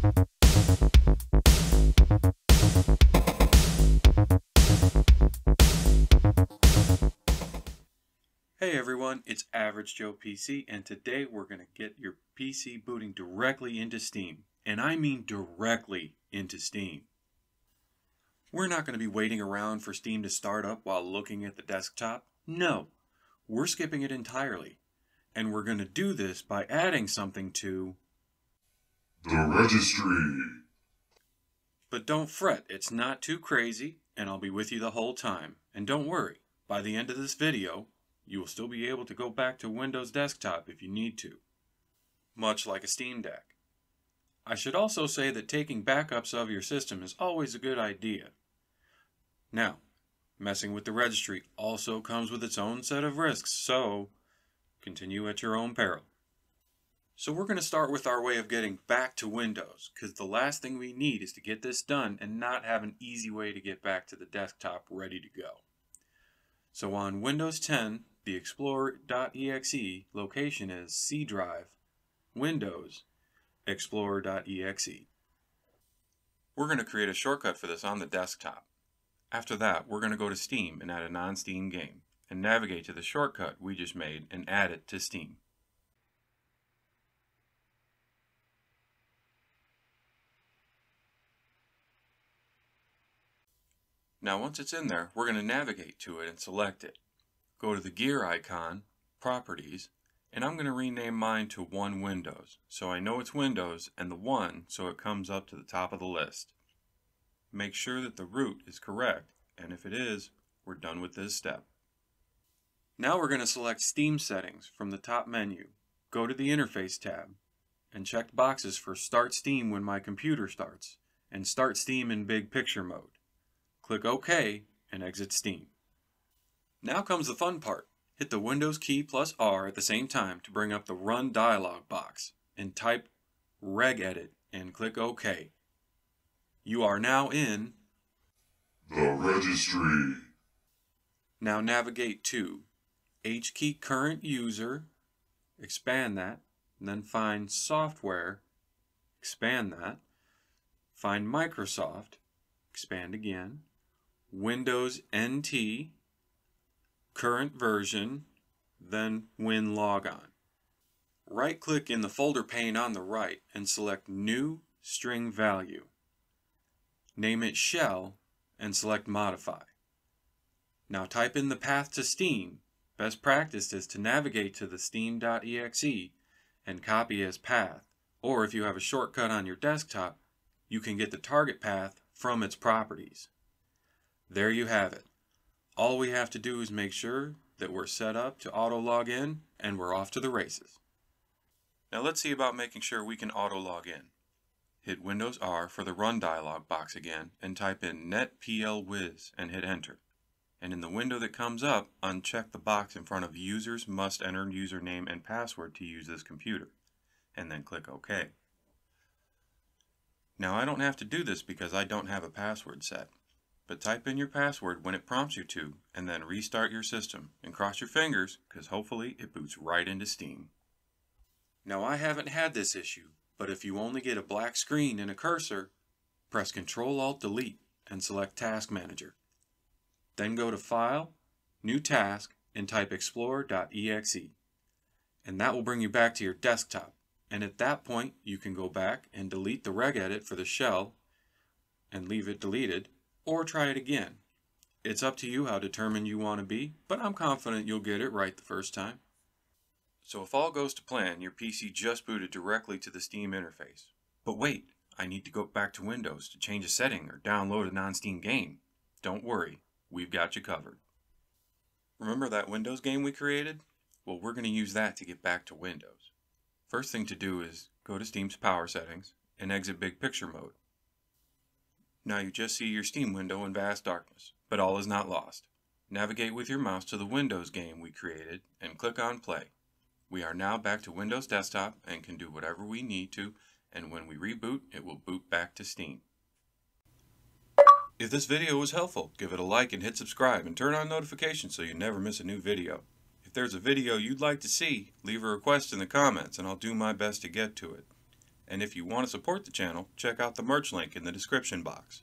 Hey everyone, it's Average Joe PC and today we're going to get your PC booting directly into Steam. And I mean directly into Steam. We're not going to be waiting around for Steam to start up while looking at the desktop. No, we're skipping it entirely. And we're going to do this by adding something to The registry. But don't fret, it's not too crazy, and I'll be with you the whole time. And don't worry, by the end of this video, you will still be able to go back to Windows Desktop if you need to, much like a Steam Deck. I should also say that taking backups of your system is always a good idea. Now, messing with the registry also comes with its own set of risks, so continue at your own peril. So we're going to start with our way of getting back to Windows, because the last thing we need is to get this done and not have an easy way to get back to the desktop ready to go. So on Windows 10, the Explorer.exe location is C drive, Windows, Explorer.exe. We're going to create a shortcut for this on the desktop. After that, we're going to go to Steam and add a non-Steam game, and navigate to the shortcut we just made and add it to Steam. Now once it's in there, we're going to navigate to it and select it. Go to the gear icon, Properties, and I'm going to rename mine to One Windows, so I know it's Windows and the 1 so it comes up to the top of the list. Make sure that the root is correct, and if it is, we're done with this step. Now we're going to select Steam Settings from the top menu. Go to the Interface tab, and check boxes for Start Steam when my computer starts, and Start Steam in Big Picture mode. Click OK and exit Steam. Now comes the fun part. Hit the Windows key plus R at the same time to bring up the Run dialog box and type regedit and click OK. You are now in. The registry. Now navigate to H key current user, expand that, and then find software, expand that, find Microsoft, expand again, Windows NT, current version, then Win Logon. Right click in the folder pane on the right and select New String Value. Name it Shell and select Modify. Now type in the path to Steam. Best practice is to navigate to the steam.exe and copy as path, or if you have a shortcut on your desktop, you can get the target path from its properties. There you have it. All we have to do is make sure that we're set up to auto log in and we're off to the races. Now let's see about making sure we can auto log in. Hit Windows R for the Run dialog box again and type in netplwiz and hit enter. And in the window that comes up, uncheck the box in front of Users must enter username and password to use this computer, and then click OK. Now I don't have to do this because I don't have a password set but type in your password when it prompts you to, and then restart your system, and cross your fingers, because hopefully it boots right into Steam. Now I haven't had this issue, but if you only get a black screen and a cursor, press Ctrl-Alt-Delete and select Task Manager. Then go to File, New Task, and type Explorer.exe. And that will bring you back to your desktop. And at that point, you can go back and delete the regedit for the shell and leave it deleted, or try it again. It's up to you how determined you want to be, but I'm confident you'll get it right the first time. So if all goes to plan, your PC just booted directly to the Steam interface. But wait, I need to go back to Windows to change a setting or download a non-Steam game. Don't worry, we've got you covered. Remember that Windows game we created? Well, we're going to use that to get back to Windows. First thing to do is go to Steam's power settings and exit big picture mode. Now you just see your Steam window in vast darkness, but all is not lost. Navigate with your mouse to the Windows game we created and click on play. We are now back to Windows Desktop and can do whatever we need to, and when we reboot, it will boot back to Steam. If this video was helpful, give it a like and hit subscribe and turn on notifications so you never miss a new video. If there's a video you'd like to see, leave a request in the comments and I'll do my best to get to it. And if you want to support the channel, check out the merch link in the description box.